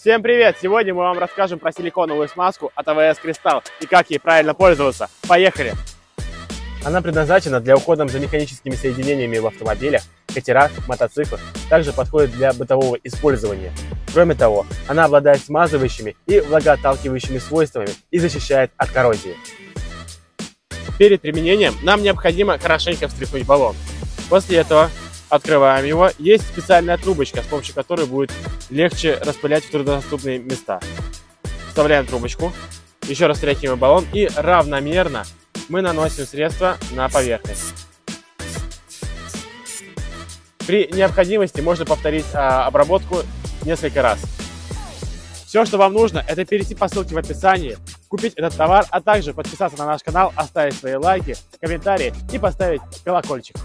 Всем привет! Сегодня мы вам расскажем про силиконовую смазку от АВС Кристалл и как ей правильно пользоваться. Поехали! Она предназначена для ухода за механическими соединениями в автомобилях, катерах, мотоциклах, также подходит для бытового использования. Кроме того, она обладает смазывающими и влагоотталкивающими свойствами и защищает от коррозии. Перед применением нам необходимо хорошенько встряхнуть баллон. После этого открываем его. Есть специальная трубочка, с помощью которой будет легче распылять в труднодоступные места. Вставляем трубочку, еще раз встряхиваем баллон и равномерно мы наносим средство на поверхность. При необходимости можно повторить а, обработку несколько раз. Все, что вам нужно, это перейти по ссылке в описании, купить этот товар, а также подписаться на наш канал, оставить свои лайки, комментарии и поставить колокольчик.